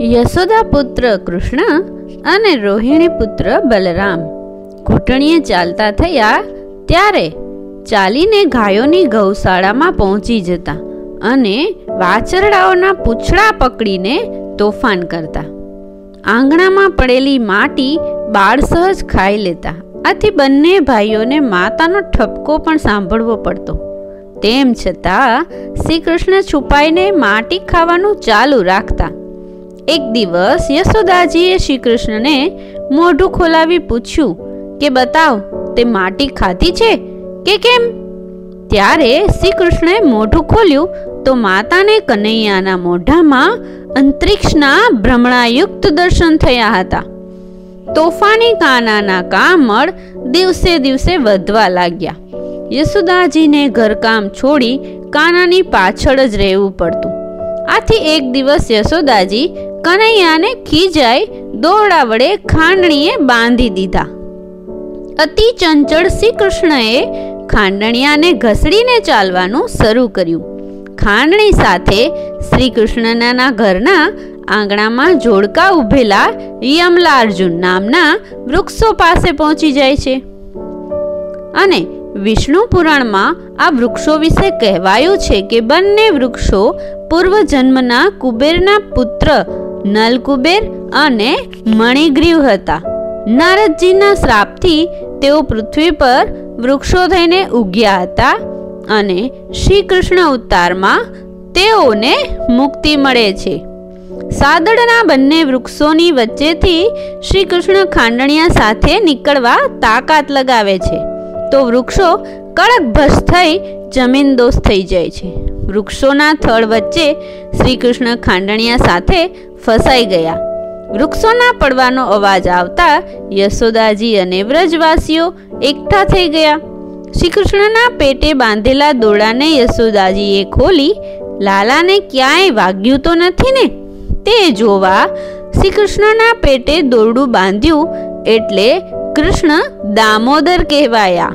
યશોદા પુત્ર કૃષ્ણ અને રોહિણી પુત્ર બલરામ. ઘૂંટણીએ ચાલતા થયા ત્યારે ચાલીને ગાયોની ગૌશાળામાં પહોંચી જતા અને વાછરડાઓના પૂંછડા પકડીને તોફાન કરતા. આંગણામાં પડેલી માટી બાળ સહજ ખાઈ લેતા. આથી બંને ભાઈઓને માતાનો ઠપકો પણ સાંભળવો પડતો. તેમ છતાં શ્રી કૃષ્ણ છુપાઈને માટી ખાવાનું ચાલુ રાખતા એક દિવસ યશોદાજીએ શ્રી કૃષ્ણને મોઢું ખોલાવી પૂછ્યું કે, બતાવ, તે માટી ખાધી છે કે કેમ? ત્યારે શ્રી કૃષ્ણએ મોઢું ખોલ્યું તો માતાને કનૈયાના મોઢામાં અંતરિક્ષના ભ્રમણાયુક્ત દર્શન થયા હતા. તોફાની કાનાના કામળ દિવસે દિવસે વધવા લાગ્યા. યશોદાજીને ઘરકામ છોડી કાનાની પાછળ જ રહેવું પડતું. આથી એક દિવસ યશોદાજી કનૈયાને ખીજાઈ દોરડા વડે ખાંડણીએ બાંધી દીધા. અતિ ચંચળ શ્રી કૃષ્ણએ ખાંડણિયાને ઘસડીને ચાલવાનું શરૂ કર્યું. ખાંડણી સાથે શ્રી કૃષ્ણના ઘરના આંગણામાં જોડકા ઉભેલા યમલાર્જુન નામના વૃક્ષો પાસે પહોંચી જાય છે. અને વિષ્ણુ પુરાણમાં આ વૃક્ષો વિશે કહેવાયું છે કે બંને વૃક્ષો પૂર્વજન્મના કુબેરના પુત્ર નલકુબેર અને મણિગ્રીવ હતા. નારદજીના શ્રાપથી તેઓ પૃથ્વી પર વૃક્ષો થઈને ઉગ્યા હતા અને શ્રી કૃષ્ણ અવતારમાં તેઓને મુક્તિ મળે છે. સાદડના બંને વૃક્ષોની વચ્ચેથી શ્રી કૃષ્ણ ખાંડણિયા સાથે નીકળવા તાકાત લગાવે છે. તો વૃક્ષો કડક ભસ થઈ જમીન દોષ થઈ જાય છે. વૃક્ષોના થળ વચ્ચે શ્રી કૃષ્ણ ખાંડણિયા સાથે ફસાઈ ગયા. વૃક્ષોના પડવાનો અવાજ આવતા યશોદાજી અને વ્રજવાસીઓ એકઠા થઈ ગયા. શ્રી કૃષ્ણના પેટે બાંધેલા દોડાને યશોદાજીએ ખોલી, લાલાને ક્યાંય વાગ્યું તો નથી ને? તે જોવા શ્રી કૃષ્ણના પેટે દોરડું બાંધ્યું એટલે કૃષ્ણ દામોદર કહેવાયા.